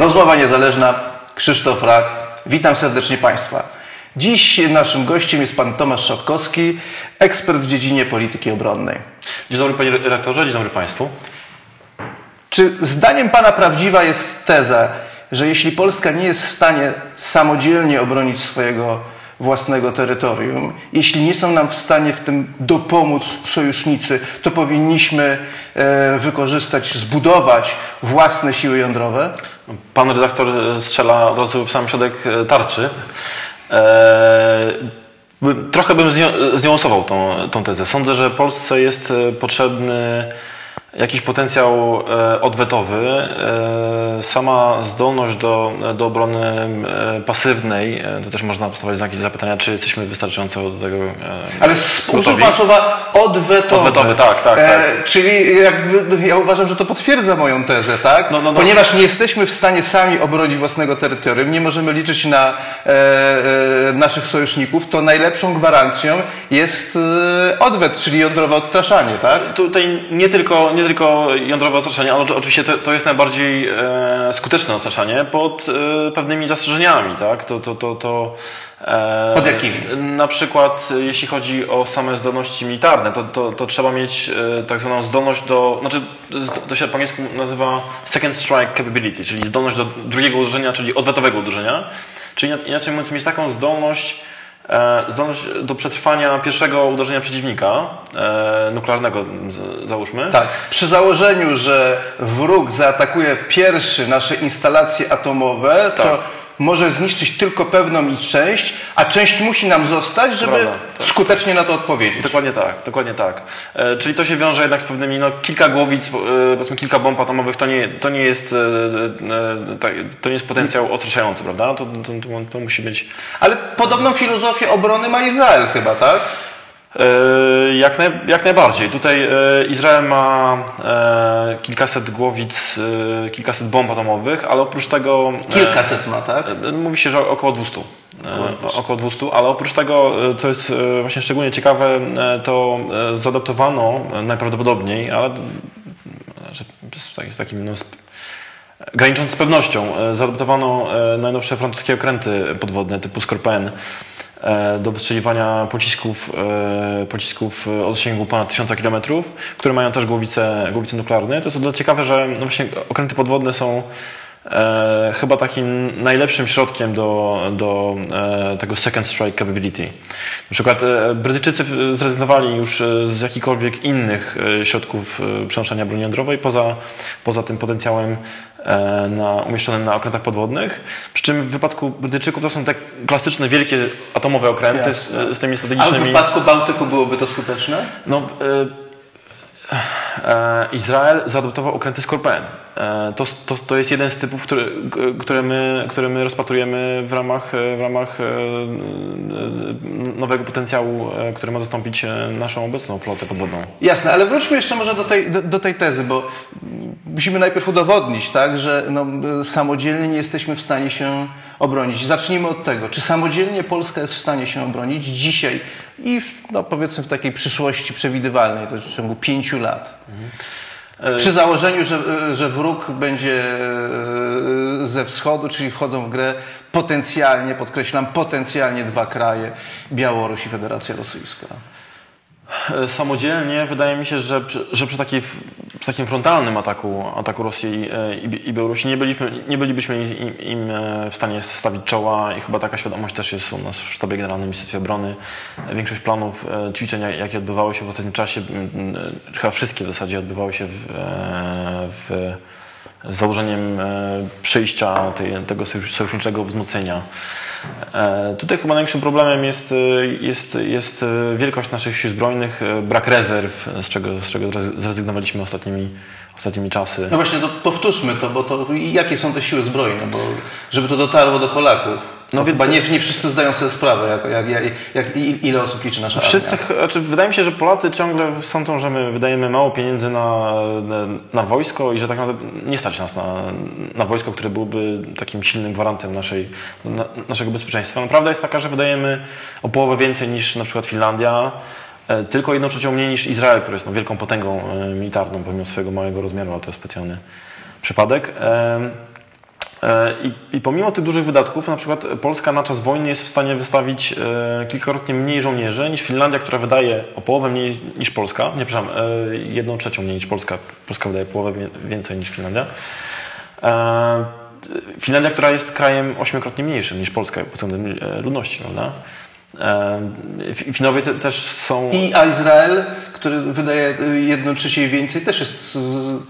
Rozmowa niezależna, Krzysztof Rak. Witam serdecznie Państwa. Dziś naszym gościem jest pan Tomasz Szatkowski, ekspert w dziedzinie polityki obronnej. Dzień dobry panie redaktorze, dzień dobry państwu. Czy zdaniem pana prawdziwa jest teza, że jeśli Polska nie jest w stanie samodzielnie obronić swojego własnego terytorium, jeśli nie są nam w stanie w tym dopomóc sojusznicy, to powinniśmy e, wykorzystać, zbudować własne siły jądrowe? Pan redaktor strzela od razu w sam środek e, tarczy. E, trochę bym zniuansował tą, tą tezę. Sądzę, że Polsce jest potrzebny jakiś potencjał e, odwetowy, e, sama zdolność do, do obrony e, pasywnej, to też można postawić znaki zapytania, czy jesteśmy wystarczająco do tego Ale użył Pan słowa odwetowy. Odwetowy, tak, tak. tak. E, czyli jakby, ja uważam, że to potwierdza moją tezę, tak? No, no, no. Ponieważ nie jesteśmy w stanie sami obronić własnego terytorium, nie możemy liczyć na e, e, naszych sojuszników, to najlepszą gwarancją jest odwet, czyli jądrowe odstraszanie, tak? Tutaj nie tylko, nie tylko jądrowe odstraszanie, ale oczywiście to, to jest najbardziej e, skuteczne odstraszanie pod e, pewnymi zastrzeżeniami, tak? To, to, to, to e, pod jakimi? Na przykład jeśli chodzi o same zdolności militarne, to, to, to trzeba mieć e, tak zwaną zdolność do, znaczy to się po angielsku nazywa second strike capability, czyli zdolność do drugiego uderzenia, czyli odwetowego uderzenia. Czyli inaczej mówiąc, mieć taką zdolność, zdolność do przetrwania pierwszego uderzenia przeciwnika, e, nuklearnego załóżmy. Tak. Przy założeniu, że wróg zaatakuje pierwszy nasze instalacje atomowe, tak. to może zniszczyć tylko pewną ich część, a część musi nam zostać, żeby Prawda, tak, skutecznie tak. na to odpowiedzieć. Dokładnie tak, dokładnie tak. E, czyli to się wiąże jednak z pewnymi, no kilka głowic, e, powiedzmy kilka bomb atomowych, to nie, to nie jest, e, e to nie jest potencjał odstraszający, prawda? To, to, to, to musi być... Ale podobną filozofię obrony ma Izrael chyba, tak? E, jak, naj, jak najbardziej. Tutaj e, Izrael ma e, kilkaset głowic, kilkaset bomb atomowych, ale oprócz tego. Kilkaset ma, tak? Mówi się, że około 200. Około 200, około 200 ale oprócz tego, co jest właśnie szczególnie ciekawe, to zaadoptowano najprawdopodobniej, ale z takim no, granicząc z pewnością, zaadoptowano najnowsze francuskie okręty podwodne typu Scorpion E, do wystrzeliwania pocisków, e, pocisków o zasięgu ponad 1000 km, które mają też głowice, głowice nuklearne. To jest o tyle ciekawe, że no właśnie okręty podwodne są e, chyba takim najlepszym środkiem do, do e, tego second strike capability. Na przykład e, Brytyjczycy zrezygnowali już z jakichkolwiek innych środków przenoszenia broni jądrowej poza, poza tym potencjałem E, na, umieszczonym na okrętach podwodnych. Przy czym w wypadku Brytyjczyków to są te klasyczne, wielkie atomowe okręty z, z, tymi strategicznymi... A w wypadku Bałtyku byłoby to skuteczne? No, e, e, Izrael zaadoptował okręty Skorpion. E, to, to, to jest jeden z typów, które, które, my, które my rozpatrujemy w ramach, w ramach e, nowego potencjału, e, który ma zastąpić naszą obecną flotę podwodną. Jasne, ale wróćmy jeszcze może do tej, do, do tej tezy, bo musimy najpierw udowodnić, tak, że no, samodzielnie nie jesteśmy w stanie się obronić. Zacznijmy od tego, czy samodzielnie Polska jest w stanie się obronić dzisiaj i w, no, powiedzmy w takiej przyszłości przewidywalnej, to w ciągu pięciu lat. Mhm. Przy założeniu, że, że wróg będzie e, ze wschodu, czyli wchodzą w grę potencjalnie, podkreślam, potencjalnie dwa kraje, Białoruś i Federacja Rosyjska. E, samodzielnie wydaje mi się, że, że przy, takiej, przy takim frontalnym ataku, ataku Rosji e, i, i Białorusi nie, nie bylibyśmy im, im, w stanie stawić czoła i chyba taka świadomość też jest u nas w Sztabie Generalnym Ministerstwie Obrony. Większość planów, ćwiczeń, jakie odbywały się w ostatnim czasie, chyba wszystkie w zasadzie odbywały się w, w z założeniem e, przyjścia tej, tego sojuszniczego wzmocnienia. E, tutaj chyba największym problemem jest, e, jest, jest wielkość naszych sił zbrojnych, brak rezerw, z czego, z czego zrezygnowaliśmy ostatnimi, ostatnimi czasy. No właśnie, to powtórzmy to, bo to jakie są te siły zbrojne, bo żeby to dotarło do Polaków. No więc nie, nie wszyscy zdają sobie sprawę, jak, jak, jak, ile osób liczy nasza wszyscy, armia. Znaczy, wydaje mi się, że Polacy ciągle sądzą, że my wydajemy mało pieniędzy na, na, na, wojsko i że tak naprawdę nie stać nas na, na wojsko, które byłoby takim silnym gwarantem naszej, na, naszego bezpieczeństwa. Naprawdę jest taka, że wydajemy o połowę więcej niż na przykład Finlandia, e, tylko jedną trzecią mniej niż Izrael, który jest no, wielką potęgą e, militarną pomimo swojego małego rozmiaru, ale to jest specjalny przypadek. E, I, I, pomimo tych dużych wydatków, na przykład Polska na czas wojny jest w stanie wystawić e, kilkakrotnie mniej żołnierzy niż Finlandia, która wydaje o połowę mniej niż Polska. Nie, przepraszam, e, jedną trzecią mniej niż Polska. Polska wydaje połowę więcej niż Finlandia. Finlandia, która jest krajem ośmiokrotnie mniejszym niż Polska pod względem ludności, prawda? Finowie te, też są. I Izrael, który wydaje jedną trzeciej więcej, też jest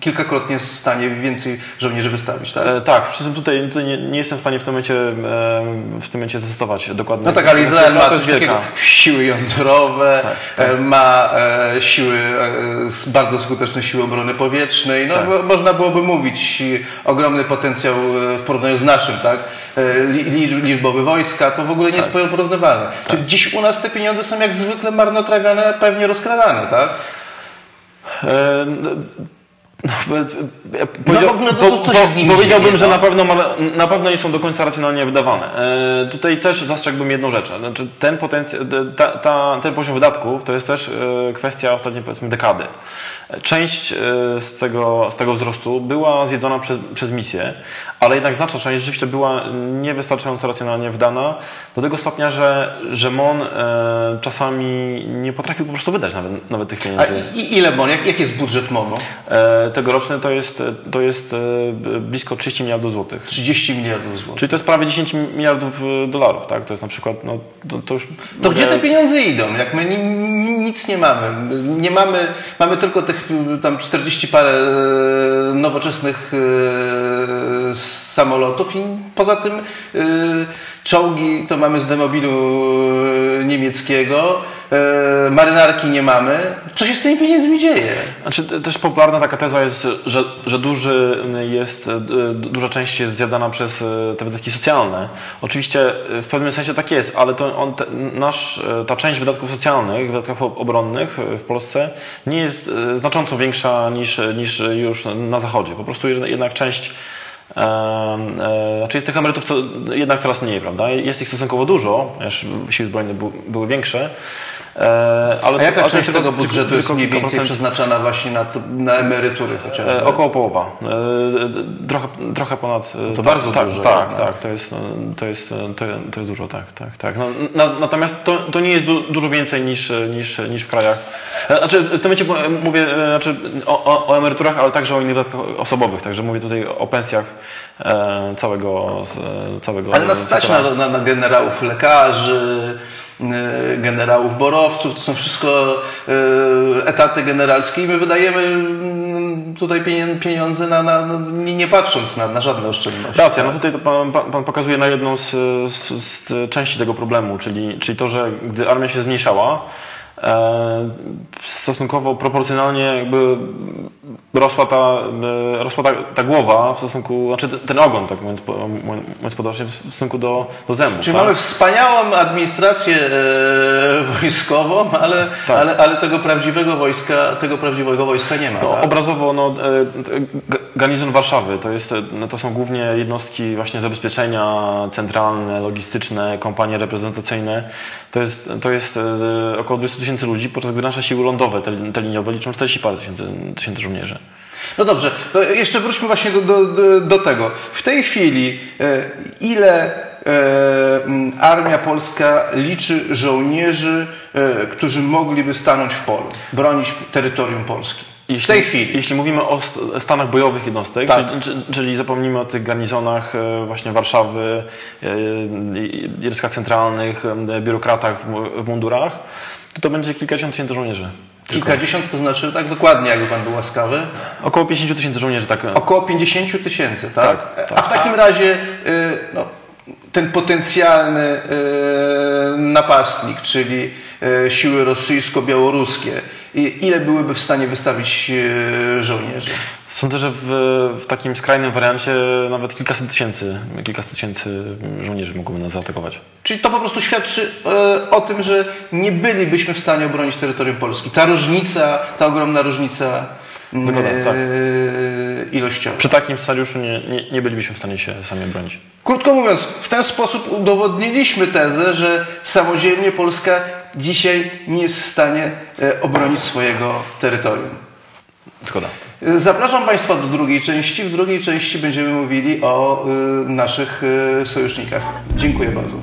kilkakrotnie w stanie więcej żołnierzy wystawić, tak? E, tak, przy czym tutaj, tutaj nie, nie, jestem w stanie w tym momencie, e, w tym momencie zdecydować dokładnie. No tak, ale Izrael ma coś takiego, siły jądrowe, tak, tak. E, ma e, siły, e, bardzo skuteczne siły obrony powietrznej. No, tak. Można byłoby mówić ogromny potencjał w porównaniu z naszym, tak? liczbowy wojska, to w ogóle nie tak. jest porównywalne. Tak. Czy dziś u nas te pieniądze są jak zwykle marnotrawione, pewnie rozkradane, tak? E, no, powiedział, no, no, to, po, po, powiedziałbym, że na pewno, na pewno nie są do końca racjonalnie wydawane. E, tutaj też zastrzegłbym jedną rzecz. Znaczy, ten, ta, ta, ten poziom wydatków to jest też e, kwestia ostatniej powiedzmy dekady. Część e, z tego, z tego wzrostu była zjedzona przez, przez misję, ale jednak znaczna część rzeczywiście była niewystarczająco racjonalnie wydana do tego stopnia, że, że MON e, czasami nie potrafił po prostu wydać nawet, nawet tych pieniędzy. A ile MON? Jak, jaki jest budżet MONu? E, tegoroczny to jest, to jest e, blisko 30 miliardów złotych. 30 miliardów złotych. Czyli to jest prawie 10 miliardów e, dolarów, tak? To jest na przykład, no, to, to już... To gdzie te pieniądze idą? Jak my nic nie mamy. Nie mamy, mamy tylko tych tam 40 parę e, nowoczesnych samolotów i poza tym czołgi to mamy z demobilu niemieckiego, e, marynarki nie mamy. Co się z tymi pieniędzmi dzieje? Znaczy, też popularna taka teza jest, że, że duży jest, e, duża część jest zjadana przez e, te wydatki socjalne. Oczywiście w pewnym sensie tak jest, ale to on, te, nasz, ta część wydatków socjalnych, wydatków obronnych w Polsce nie jest znacząco większa niż, niż już na Zachodzie. Po prostu jednak część Znaczy jest tych emerytów co, jednak coraz mniej, prawda? Jest ich stosunkowo dużo, ponieważ siły zbrojne były większe, E, ale A jaka to, część tego budżetu jest mniej więcej przeznaczona właśnie na, na emerytury chociażby? E, około połowa. E, trochę, trochę ponad... No to bardzo tak, dużo. Tak, tak, to jest, to, jest, to, jest dużo, tak. tak, tak. No, na, natomiast to, to nie jest du, dużo więcej niż, niż, niż w krajach... Znaczy w tym momencie mówię znaczy, o, o, emeryturach, ale także o innych wydatkach osobowych, także mówię tutaj o pensjach całego, całego Ale nas stać na, na, na generałów, lekarzy, E, generałów borowców, to są wszystko e, etaty generalskie i my wydajemy mm, tutaj pieniądze na, na, nie patrząc na, na żadne oszczędności. Racja, no tutaj pan, pan, pokazuje na jedną z, z, z części tego problemu, czyli, czyli to, że gdy armia się zmniejszała, stosunkowo proporcjonalnie jakby rosła ta, e, rosła ta, ta, głowa w stosunku, znaczy ten ogon, tak mówiąc, mówiąc potocznie, w stosunku do, do zębów. Czyli tak? mamy wspaniałą administrację e, wojskową, ale, tak. ale, ale tego prawdziwego wojska, tego prawdziwego wojska nie ma. No, tak? Obrazowo no, e, garnizon Warszawy to, jest, no, to są głównie jednostki właśnie zabezpieczenia centralne, logistyczne, kompanie reprezentacyjne. To jest, to jest e, około 200 tysięcy ludzi, podczas gdy nasze siły lądowe, te, te liniowe, liczą 40 parę tysięcy, tysięcy żołnierzy. No dobrze, to jeszcze wróćmy właśnie do, do, do tego. W tej chwili e, ile e, armia polska liczy żołnierzy, którzy mogliby stanąć w polu, bronić terytorium Polski? Jeśli, w tej chwili. Jeśli mówimy o stanach bojowych jednostek, tak. czyli, czyli, zapomnimy o tych garnizonach właśnie Warszawy, jednostkach centralnych, biurokratach w, mundurach, to to będzie kilkadziesiąt tysięcy żołnierzy. Kilkadziesiąt to znaczy tak dokładnie, jakby Pan był łaskawy? Około 50 tysięcy żołnierzy, tak. Około 50 tysięcy, tak? tak? tak? A w takim razie y, no, ten potencjalny y, napastnik, czyli y, siły rosyjsko-białoruskie, ile byłyby w stanie wystawić żołnierzy? Sądzę, że w, w, takim skrajnym wariancie nawet kilkaset tysięcy, kilkaset tysięcy żołnierzy mogłoby nas zaatakować. Czyli to po prostu świadczy e, o tym, że nie bylibyśmy w stanie obronić terytorium Polski. Ta różnica, ta ogromna różnica Zgoda, e, tak. ilościowa. Przy takim scenariuszu nie, nie, nie bylibyśmy w stanie się sami obronić. Krótko mówiąc, w ten sposób udowodniliśmy tezę, że samodzielnie Polska dzisiaj nie jest w stanie e, obronić swojego terytorium. Zgoda. Zapraszam Państwa do drugiej części. W drugiej części będziemy mówili o y, naszych sojusznikach. Dziękuję bardzo.